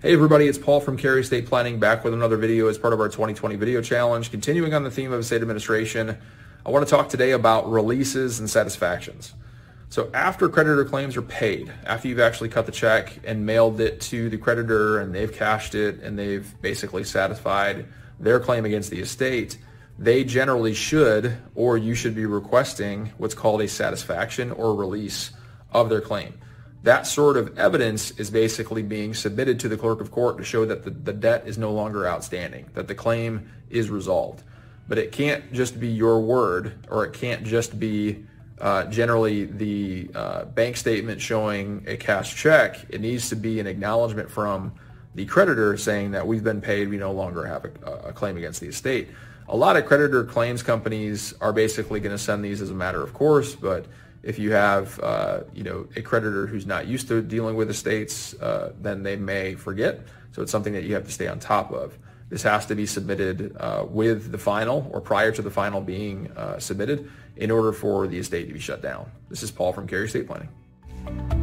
Hey everybody, it's Paul from Cary Estate Planning back with another video as part of our 2020 video challenge. Continuing on the theme of estate administration, I want to talk today about releases and satisfactions. So after creditor claims are paid, after you've actually cut the check and mailed it to the creditor and they've cashed it and they've basically satisfied their claim against the estate, they generally should or you should be requesting what's called a satisfaction or release of their claim that sort of evidence is basically being submitted to the clerk of court to show that the, the debt is no longer outstanding, that the claim is resolved. But it can't just be your word, or it can't just be uh, generally the uh, bank statement showing a cash check. It needs to be an acknowledgement from the creditor saying that we've been paid, we no longer have a, a claim against the estate. A lot of creditor claims companies are basically going to send these as a matter of course, but if you have, uh, you know, a creditor who's not used to dealing with estates, uh, then they may forget. So it's something that you have to stay on top of. This has to be submitted uh, with the final or prior to the final being uh, submitted in order for the estate to be shut down. This is Paul from Cary Estate Planning.